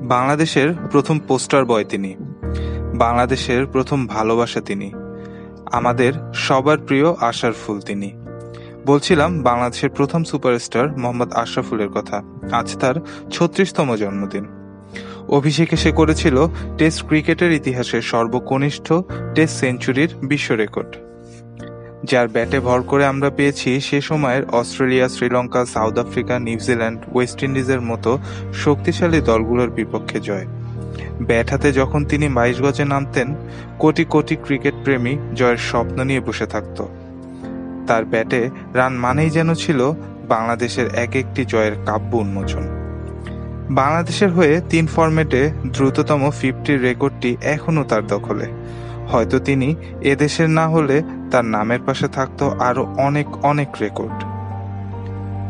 বাংলাদেশের প্রথম পোস্টার বয় তিনি। বাংলাদেশের প্রথম ভালোবাসা তিনি। আমাদের সবার প্রিয় আশার ফুল তিনি। বলছিলাম বাংলাদেশের প্রথম সুপারস্টার মোহাম্মদ আশরাফুলের কথা। আজ তার ছত্রিশতম জন্মদিন। অভিষেকে সে করেছিল টেস্ট ক্রিকেটের ইতিহাসে সর্বকনিষ্ঠ টেস্ট সেঞ্চুরির বিশ্ব রেকর্ড। যার ব্যাটে ভর করে আমরা পেয়েছি সে সময়ের Australia, Sri Lanka, South Africa, New Zealand, West ইন্ডিজের মতো শক্তিশালী দলগুলোর বিপক্ষে জয়। ব্যাট হাতে যখন তিনি বাইশ গজে নামতেন, কোটি কোটি ক্রিকেট প্রেমী জয়ের স্বপ্ন নিয়ে বসে থাকত। তার ব্যাটে রান মানেই যেন ছিল বাংলাদেশের এক একটি জয়ের কাব্য উন্মোচন। বাংলাদেশের হয়ে তিন ফরম্যাটে দ্রুততম ফিফটির রেকর্ডটি এখনও তার দখলে। হয়তো তিনি এদেশের না হলে তার নামের পাশে থাকতো আরও অনেক অনেক রেকর্ড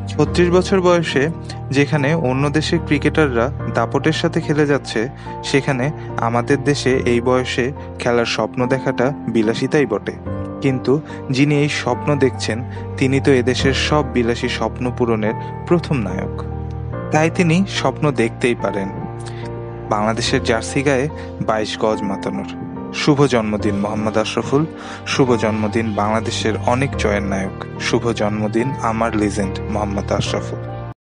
ছত্রিশ বছর বয়সে যেখানে অন্য দেশের ক্রিকেটাররা দাপটের সাথে খেলে যাচ্ছে, সেখানে আমাদের দেশে এই বয়সে খেলার স্বপ্ন দেখাটা বিলাসিতাই বটে। কিন্তু যিনি এই স্বপ্ন দেখছেন, তিনি তো এদেশের সব বিলাসী স্বপ্ন পূরণের প্রথম নায়ক। তাই তিনি স্বপ্ন দেখতেই পারেন। বাংলাদেশের জার্সি গায়ে বাইশ গজ মাতানোর। শুভ জন্মদিন, মোহাম্মদ আশরাফুল। শুভ জন্মদিন, বাংলাদেশের অনেক জয়ের নায়ক। শুভ জন্মদিন, আমার লিজেন্ড, মোহাম্মদ আশরাফুল।